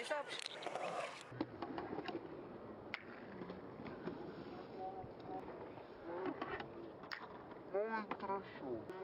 Вийшов. Ой, хорошо.